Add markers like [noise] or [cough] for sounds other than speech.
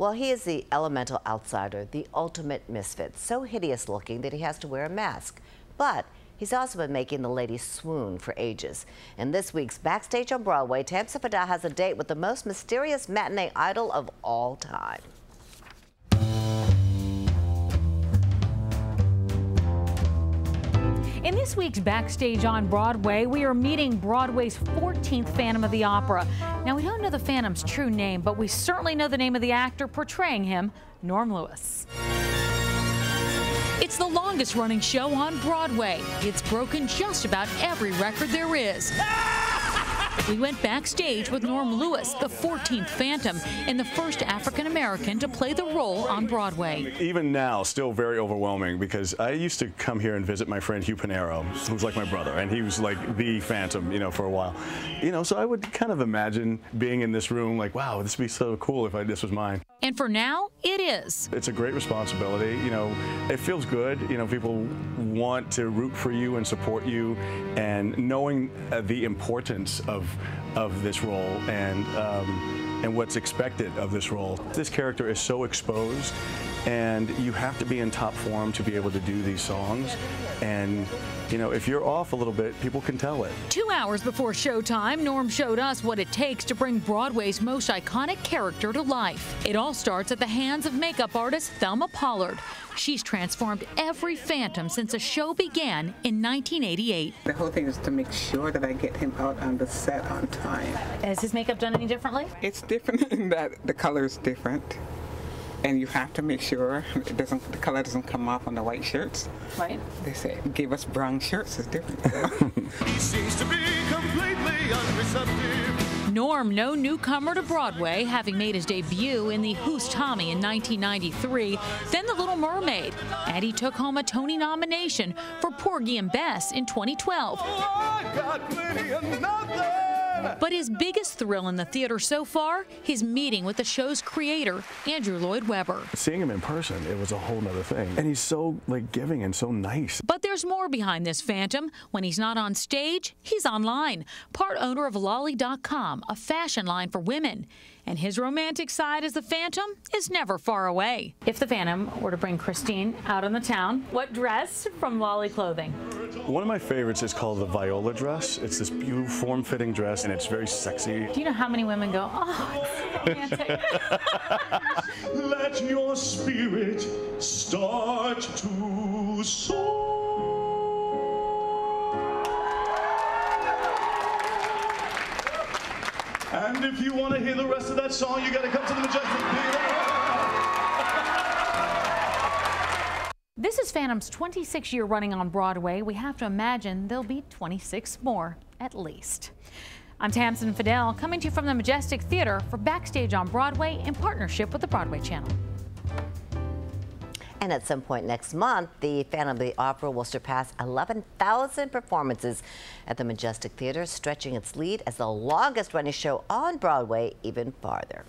Well, he is the elemental outsider, the ultimate misfit, so hideous looking that he has to wear a mask. But he's also been making the ladies swoon for ages. In this week's Backstage on Broadway, Tamsen Fadal has a date with the most mysterious matinee idol of all time. In this week's Backstage on Broadway, we are meeting Broadway's 14th Phantom of the Opera. Now, we don't know the Phantom's true name, but we certainly know the name of the actor portraying him, Norm Lewis. It's the longest running show on Broadway. It's broken just about every record there is. Ah! We went backstage with Norm Lewis, the 14th Phantom, and the first African American to play the role on Broadway. Even now, still very overwhelming because I used to come here and visit my friend Hugh Panaro, who's like my brother, and he was like the Phantom, you know, for a while. You know, so I would kind of imagine being in this room, like, wow, this would be so cool if I, this was mine. And for now, it is. It's a great responsibility. You know, it feels good. You know, people want to root for you and support you, and knowing uh, the importance of of this role and um, and what's expected of this role. This character is so exposed, and you have to be in top form to be able to do these songs. And you know, if you're off a little bit, people can tell it. Two hours before showtime, Norm showed us what it takes to bring Broadway's most iconic character to life. It all starts at the hands of makeup artist Thelma Pollard. She's transformed every Phantom since the show began in 1988. The whole thing is to make sure that I get him out on the set on time. Has his makeup done any differently? It's different [laughs] in that the color is different and you have to make sure it doesn't the color doesn't come off on the white shirts. Right. They say give us brown shirts. It's different. [laughs] he seems to be completely unreceptive. Norm, no newcomer to Broadway, having made his debut in the Who's Tommy in 1993, then The Little Mermaid, and he took home a Tony nomination for Porgy and Bess in 2012. Oh, but his biggest thrill in the theater so far, his meeting with the show's creator, Andrew Lloyd Webber. Seeing him in person, it was a whole nother thing. And he's so like giving and so nice. But there's more behind this Phantom. When he's not on stage, he's online. Part owner of Lolly.com, a fashion line for women. And his romantic side as the Phantom is never far away. If the Phantom were to bring Christine out on the town, what dress from Lolly Clothing? One of my favorites is called the Viola dress. It's this beautiful form-fitting dress and it's very sexy. Do you know how many women go, oh, it's so [laughs] romantic? Let your spirit start to soar. And if you want to hear the rest of that song, you got to come to the Majestic Theater. This is Phantom's 26 year running on Broadway. We have to imagine there'll be 26 more, at least. I'm Tamsen Fadal, coming to you from the Majestic Theater for Backstage on Broadway in partnership with the Broadway Channel. And at some point next month, the Phantom of the Opera will surpass 11,000 performances at the Majestic Theater, stretching its lead as the longest running show on Broadway even farther.